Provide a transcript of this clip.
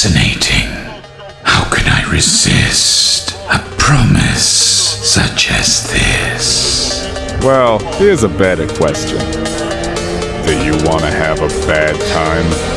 fascinating. How can I resist a promise such as this? Well, here's a better question. Do you want to have a bad time?